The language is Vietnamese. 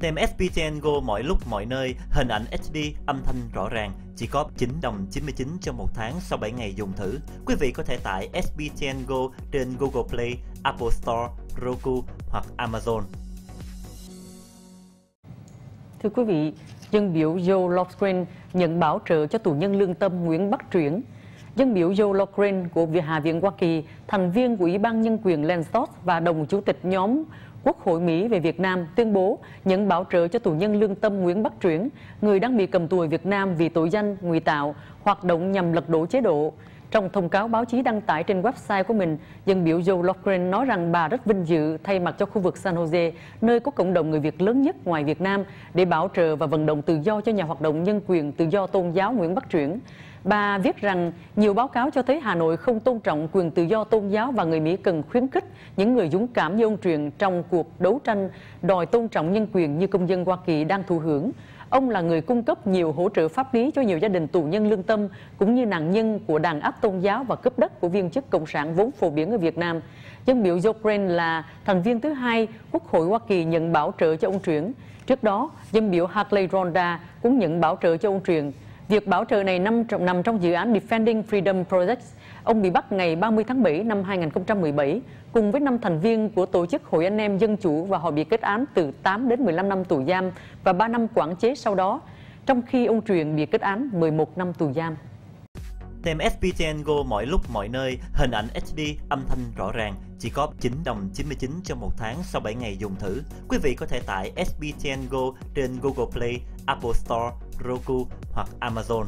Tem SPTN Go mọi lúc mọi nơi, hình ảnh HD, âm thanh rõ ràng, chỉ có 9 đồng 99 cho một tháng sau 7 ngày dùng thử. Quý vị có thể tải SPTN Go trên Google Play, Apple Store, Roku hoặc Amazon. Thưa quý vị, dân biểu Joe Lofgren nhận bảo trợ cho tù nhân lương tâm Nguyễn Bắc Truyển. Dân biểu Joe Lofgren của Viện Hạ viện Hoa Kỳ, thành viên của Ủy ban Nhân quyền Landstos và đồng chủ tịch nhóm Quốc hội Mỹ về Việt Nam tuyên bố nhận bảo trợ cho tù nhân lương tâm Nguyễn Bắc Truyển, người đang bị cầm tù ở Việt Nam vì tội danh ngụy tạo, hoạt động nhằm lật đổ chế độ. Trong thông cáo báo chí đăng tải trên website của mình, dân biểu Joe Lofgren nói rằng bà rất vinh dự thay mặt cho khu vực San Jose, nơi có cộng đồng người Việt lớn nhất ngoài Việt Nam, để bảo trợ và vận động tự do cho nhà hoạt động nhân quyền tự do tôn giáo Nguyễn Bắc Truyển. Bà viết rằng nhiều báo cáo cho thấy Hà Nội không tôn trọng quyền tự do tôn giáo và người Mỹ cần khuyến khích những người dũng cảm như ông Truyền trong cuộc đấu tranh đòi tôn trọng nhân quyền như công dân Hoa Kỳ đang thụ hưởng. Ông là người cung cấp nhiều hỗ trợ pháp lý cho nhiều gia đình tù nhân lương tâm cũng như nạn nhân của đàn áp tôn giáo và cướp đất của viên chức cộng sản vốn phổ biến ở Việt Nam. Dân biểu Jokren là thành viên thứ hai Quốc hội Hoa Kỳ nhận bảo trợ cho ông Truyền. Trước đó, dân biểu Hartley Ronda cũng nhận bảo trợ cho ông Truyền. Việc bảo trợ này nằm trong, nằm trong dự án Defending Freedom Project. Ông bị bắt ngày 30 tháng 7 năm 2017 cùng với năm thành viên của tổ chức Hội Anh em Dân Chủ và họ bị kết án từ 8 đến 15 năm tù giam và 3 năm quản chế sau đó, trong khi ông Truyền bị kết án 11 năm tù giam. Tem SPTN Go mọi lúc mọi nơi, hình ảnh HD, âm thanh rõ ràng, chỉ có 9 đồng 99 cho một tháng sau 7 ngày dùng thử. Quý vị có thể tải SPTN Go trên Google Play, Apple Store, Roku hoặc Amazon.